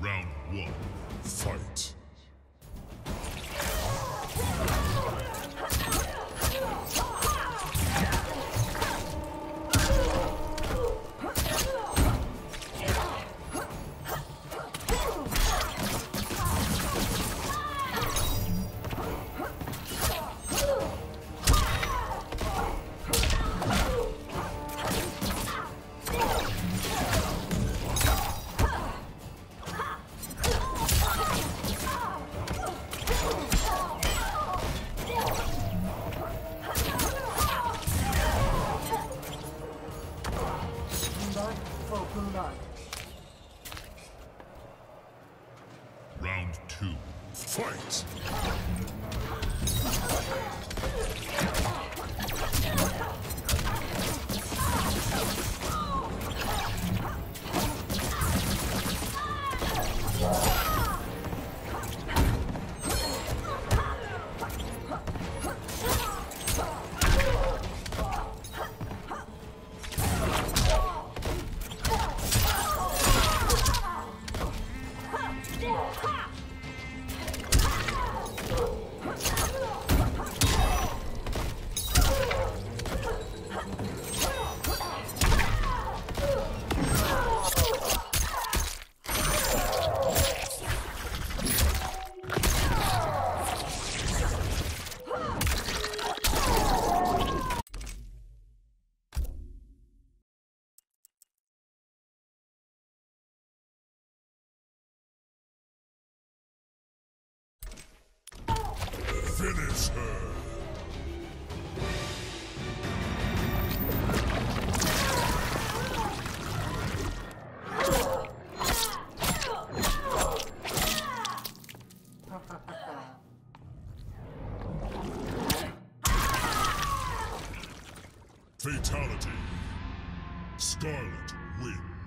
Round one, fight. will. Round two. Fight! Once heard. Fatality. Skarlet wins.